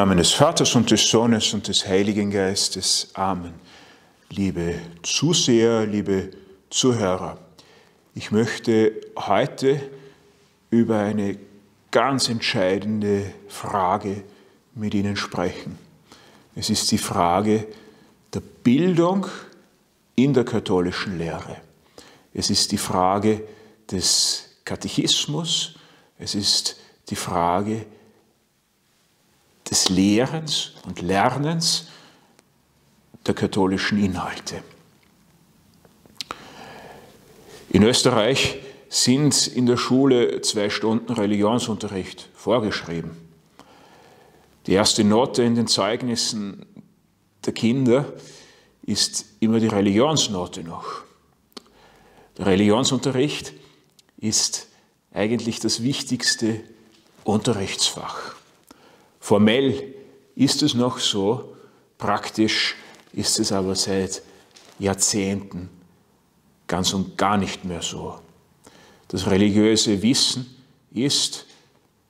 Namen des Vaters und des Sohnes und des Heiligen Geistes. Amen. Liebe Zuseher, liebe Zuhörer, ich möchte heute über eine ganz entscheidende Frage mit Ihnen sprechen. Es ist die Frage der Bildung in der katholischen Lehre. Es ist die Frage des Katechismus. Es ist die Frage des Lehrens und Lernens der katholischen Inhalte. In Österreich sind in der Schule zwei Stunden Religionsunterricht vorgeschrieben. Die erste Note in den Zeugnissen der Kinder ist immer die Religionsnote noch. Der Religionsunterricht ist eigentlich das wichtigste Unterrichtsfach. Formell ist es noch so, praktisch ist es aber seit Jahrzehnten ganz und gar nicht mehr so. Das religiöse Wissen ist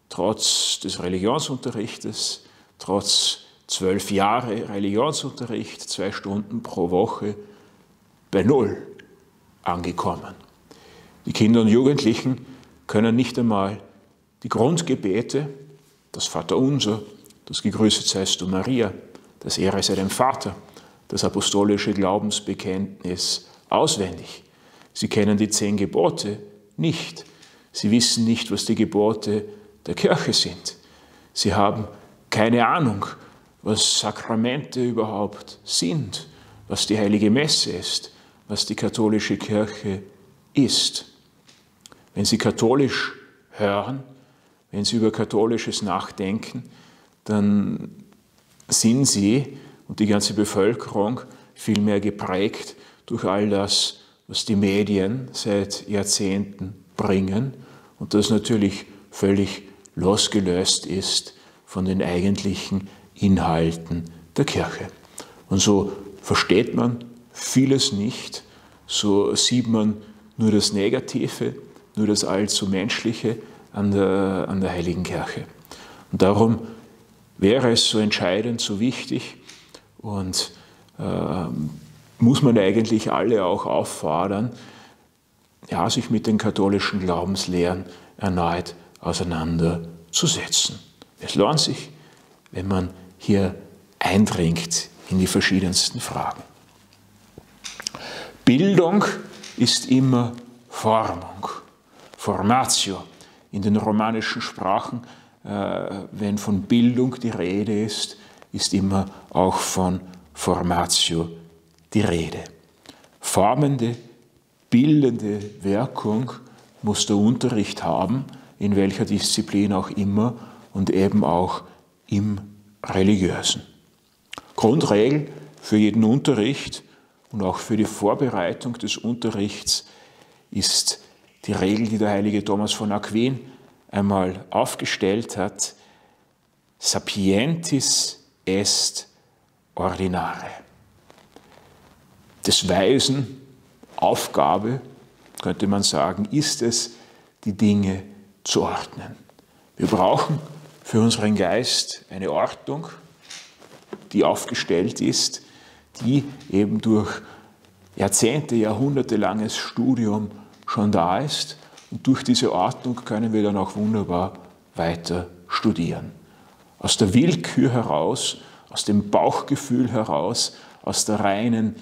trotz des Religionsunterrichtes, trotz zwölf Jahre Religionsunterricht, zwei Stunden pro Woche, bei Null angekommen. Die Kinder und Jugendlichen können nicht einmal die Grundgebete, das Vaterunser, das Gegrüßet seist du Maria, das Ehre sei dem Vater, das apostolische Glaubensbekenntnis auswendig. Sie kennen die zehn Gebote nicht. Sie wissen nicht, was die Gebote der Kirche sind. Sie haben keine Ahnung, was Sakramente überhaupt sind, was die heilige Messe ist, was die katholische Kirche ist. Wenn Sie katholisch hören, wenn Sie über katholisches nachdenken, dann sind Sie und die ganze Bevölkerung vielmehr geprägt durch all das, was die Medien seit Jahrzehnten bringen und das natürlich völlig losgelöst ist von den eigentlichen Inhalten der Kirche. Und so versteht man vieles nicht, so sieht man nur das Negative, nur das allzu Menschliche an der, an der Heiligen Kirche. Und darum wäre es so entscheidend, so wichtig und äh, muss man eigentlich alle auch auffordern, ja, sich mit den katholischen Glaubenslehren erneut auseinanderzusetzen. Es lohnt sich, wenn man hier eindringt in die verschiedensten Fragen. Bildung ist immer Formung, Formatio. In den romanischen Sprachen, äh, wenn von Bildung die Rede ist, ist immer auch von Formatio die Rede. Formende, bildende Wirkung muss der Unterricht haben, in welcher Disziplin auch immer und eben auch im religiösen. Grundregel für jeden Unterricht und auch für die Vorbereitung des Unterrichts ist die Regel, die der heilige Thomas von Aquin einmal aufgestellt hat, sapientis est ordinare. Des Weisen Aufgabe, könnte man sagen, ist es, die Dinge zu ordnen. Wir brauchen für unseren Geist eine Ordnung, die aufgestellt ist, die eben durch Jahrzehnte, Jahrhunderte langes Studium schon da ist. Und durch diese Ordnung können wir dann auch wunderbar weiter studieren. Aus der Willkür heraus, aus dem Bauchgefühl heraus, aus der reinen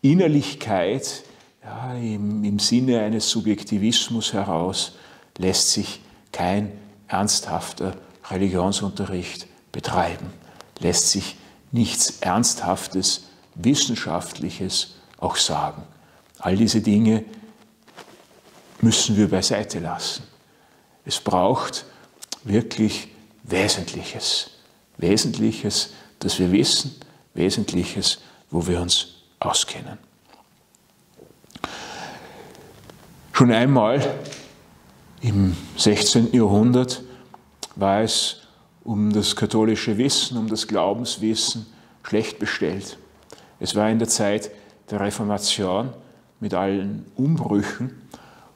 Innerlichkeit, ja, im, im Sinne eines Subjektivismus heraus, lässt sich kein ernsthafter Religionsunterricht betreiben, lässt sich nichts Ernsthaftes, Wissenschaftliches auch sagen. All diese Dinge müssen wir beiseite lassen. Es braucht wirklich Wesentliches. Wesentliches, das wir wissen, Wesentliches, wo wir uns auskennen. Schon einmal im 16. Jahrhundert war es um das katholische Wissen, um das Glaubenswissen schlecht bestellt. Es war in der Zeit der Reformation mit allen Umbrüchen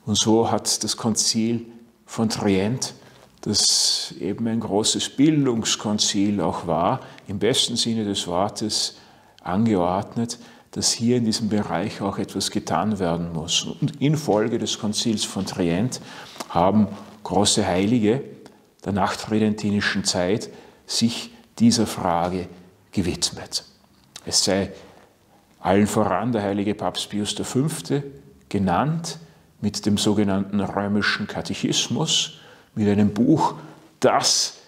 und so hat das Konzil von Trient das eben ein großes Bildungskonzil auch war, im besten Sinne des Wortes angeordnet, dass hier in diesem Bereich auch etwas getan werden muss. Und infolge des Konzils von Trient haben große Heilige der nachtridentinischen Zeit sich dieser Frage gewidmet. Es sei allen voran der heilige Papst Pius V. genannt mit dem sogenannten römischen Katechismus, mit einem Buch, das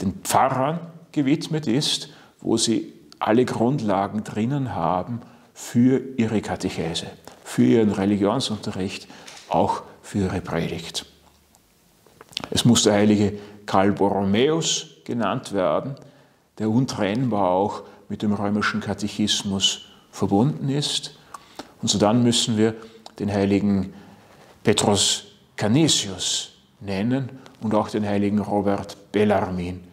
den Pfarrern gewidmet ist, wo sie alle Grundlagen drinnen haben für ihre Katechese, für ihren Religionsunterricht, auch für ihre Predigt. Es muss der heilige Karl Borromäus genannt werden, der untrennbar auch mit dem römischen Katechismus verbunden ist. Und so dann müssen wir den heiligen Petrus Canisius nennen und auch den heiligen Robert Bellarmin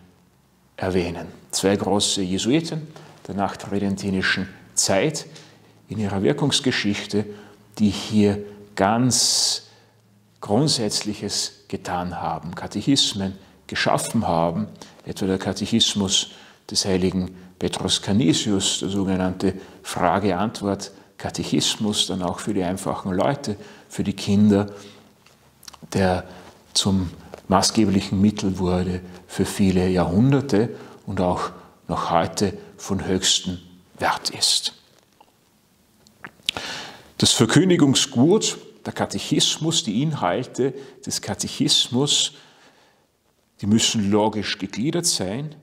erwähnen. Zwei große Jesuiten der nachtridentinischen Zeit in ihrer Wirkungsgeschichte, die hier ganz Grundsätzliches getan haben, Katechismen geschaffen haben, etwa der Katechismus des heiligen Petrus Canisius, der sogenannte Frage-Antwort-Katechismus, dann auch für die einfachen Leute, für die Kinder, der zum maßgeblichen Mittel wurde für viele Jahrhunderte und auch noch heute von höchstem Wert ist. Das Verkündigungsgut, der Katechismus, die Inhalte des Katechismus, die müssen logisch gegliedert sein,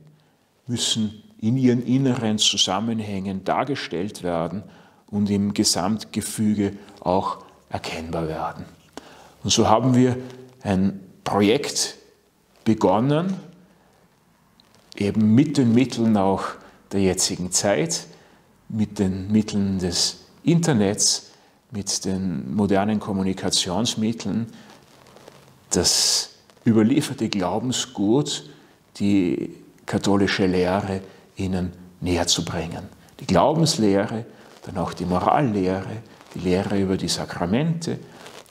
müssen in ihren inneren Zusammenhängen dargestellt werden und im Gesamtgefüge auch erkennbar werden. Und so haben wir ein Projekt begonnen, eben mit den Mitteln auch der jetzigen Zeit, mit den Mitteln des Internets, mit den modernen Kommunikationsmitteln, das überlieferte Glaubensgut, die katholische Lehre ihnen näher zu bringen. Die Glaubenslehre, dann auch die Morallehre, die Lehre über die Sakramente,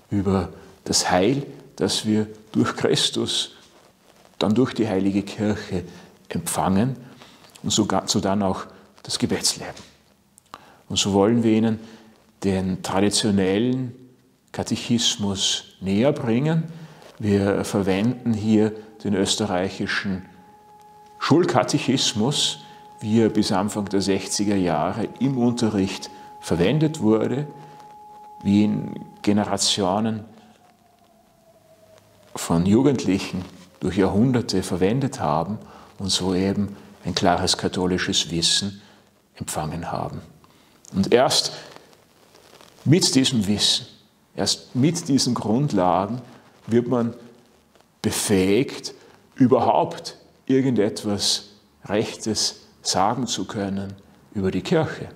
über das Heil, das wir durch Christus, dann durch die heilige Kirche empfangen und so dann auch das Gebetsleben. Und so wollen wir ihnen den traditionellen Katechismus näher bringen. Wir verwenden hier den österreichischen Schulkatechismus, wie er bis Anfang der 60er Jahre im Unterricht verwendet wurde, wie ihn Generationen von Jugendlichen durch Jahrhunderte verwendet haben und so eben ein klares katholisches Wissen empfangen haben. Und erst mit diesem Wissen, erst mit diesen Grundlagen wird man befähigt, überhaupt irgendetwas Rechtes sagen zu können über die Kirche.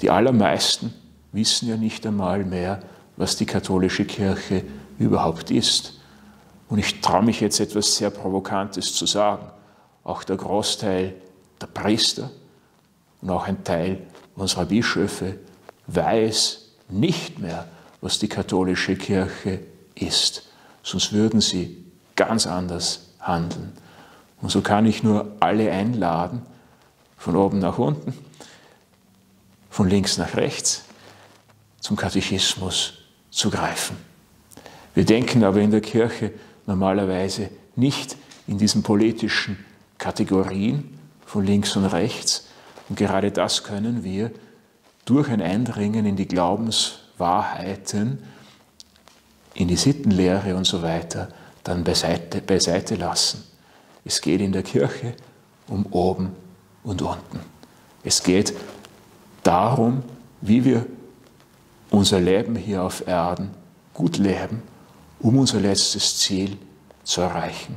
Die allermeisten wissen ja nicht einmal mehr, was die katholische Kirche überhaupt ist. Und ich traue mich jetzt etwas sehr Provokantes zu sagen. Auch der Großteil der Priester und auch ein Teil unserer Bischöfe weiß nicht mehr, was die katholische Kirche ist. Sonst würden sie ganz anders handeln. Und so kann ich nur alle einladen, von oben nach unten, von links nach rechts, zum Katechismus zu greifen. Wir denken aber in der Kirche normalerweise nicht in diesen politischen Kategorien von links und rechts. Und gerade das können wir durch ein Eindringen in die Glaubenswahrheiten, in die Sittenlehre und so weiter, dann beiseite, beiseite lassen. Es geht in der Kirche um oben und unten. Es geht darum, wie wir unser Leben hier auf Erden gut leben, um unser letztes Ziel zu erreichen,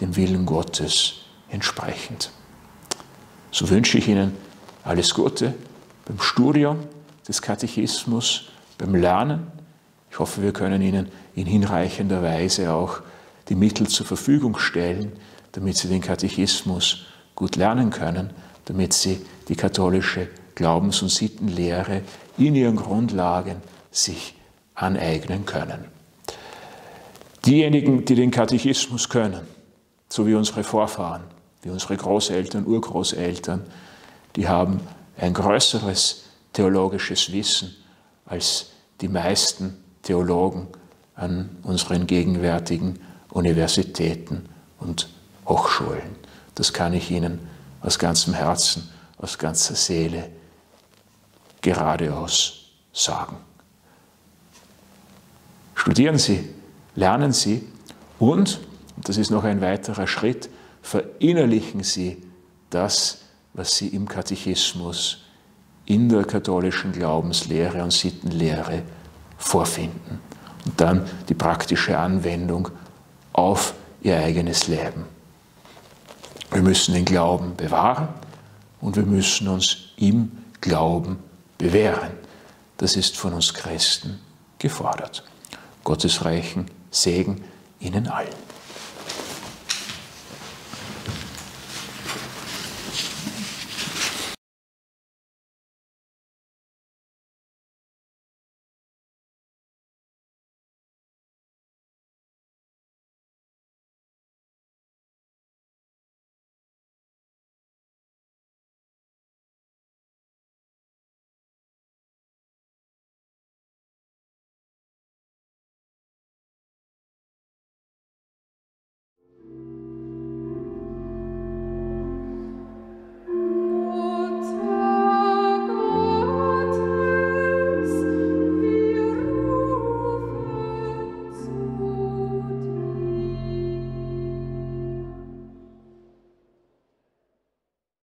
dem Willen Gottes entsprechend. So wünsche ich Ihnen alles Gute beim Studium des Katechismus, beim Lernen. Ich hoffe, wir können Ihnen in hinreichender Weise auch die Mittel zur Verfügung stellen, damit Sie den Katechismus gut lernen können, damit Sie die katholische Glaubens- und Sittenlehre in ihren Grundlagen sich aneignen können. Diejenigen, die den Katechismus können, so wie unsere Vorfahren, wie unsere Großeltern, Urgroßeltern, die haben ein größeres theologisches Wissen als die meisten Theologen an unseren gegenwärtigen Universitäten und Hochschulen. Das kann ich Ihnen aus ganzem Herzen, aus ganzer Seele geradeaus sagen. Studieren Sie, lernen Sie und, das ist noch ein weiterer Schritt, verinnerlichen Sie das, was Sie im Katechismus, in der katholischen Glaubenslehre und Sittenlehre vorfinden. Und dann die praktische Anwendung auf Ihr eigenes Leben. Wir müssen den Glauben bewahren und wir müssen uns im Glauben bewähren. Das ist von uns Christen gefordert. Gottes reichen Segen Ihnen allen.